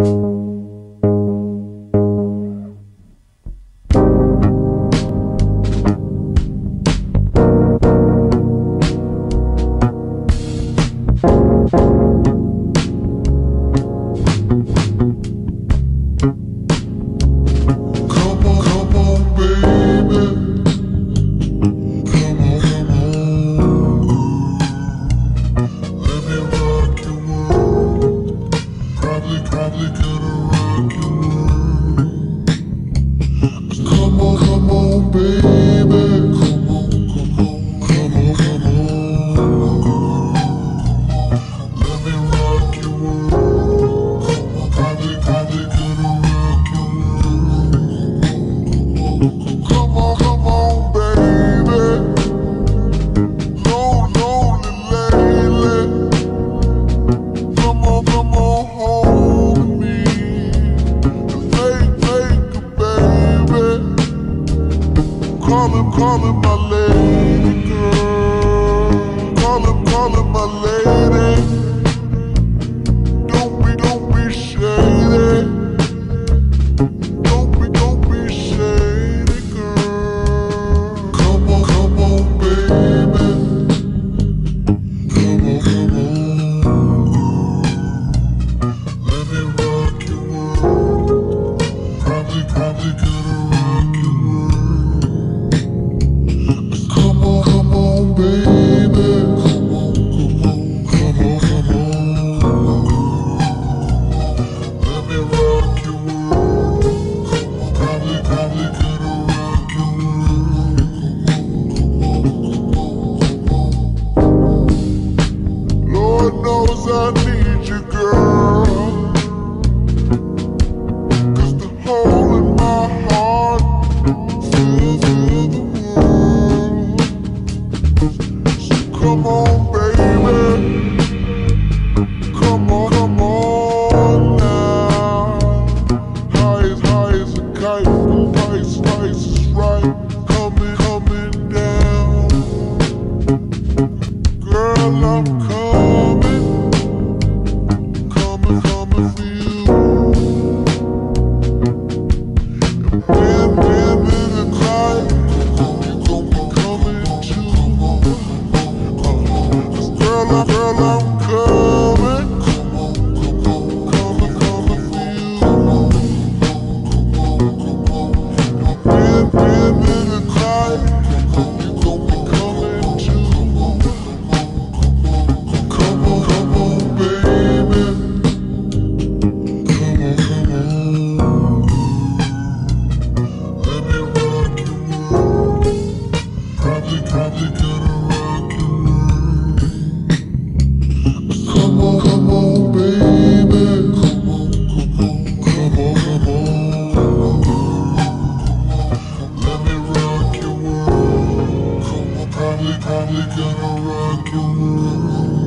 you. Call him my lady girl. Call him, call him my lady. baby. know probably gonna rock your.